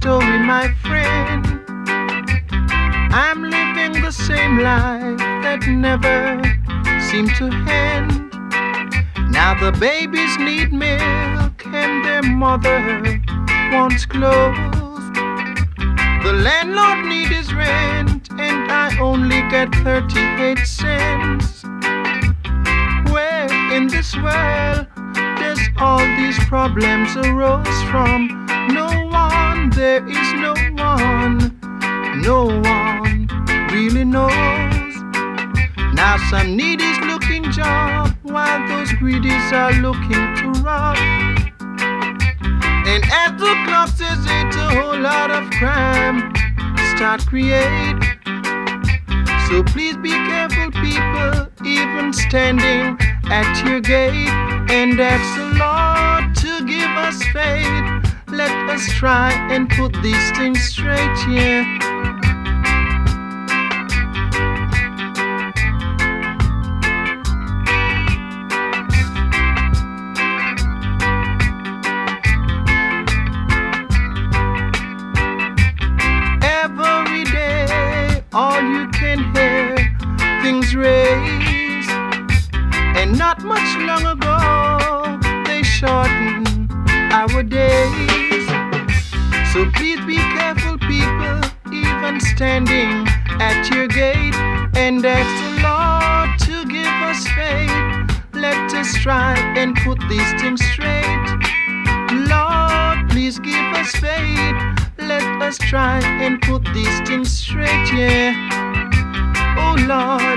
story, my friend. I'm living the same life that never seemed to end. Now the babies need milk and their mother wants clothes. The landlord needs his rent and I only get 38 cents. Where in this world does all these problems arose from? No one really knows. Now some needy's looking job while those greedies are looking to rob. And as the clock says eight, a whole lot of crime start create. So please be careful, people, even standing at your gate. And ask the Lord to give us faith. Let us try and put these things straight, yeah. Raise. And not much long ago, they shortened our days. So please be careful, people, even standing at your gate. And ask the Lord to give us faith. Let us try and put these things straight. Lord, please give us faith. Let us try and put these things straight, yeah. Oh Lord,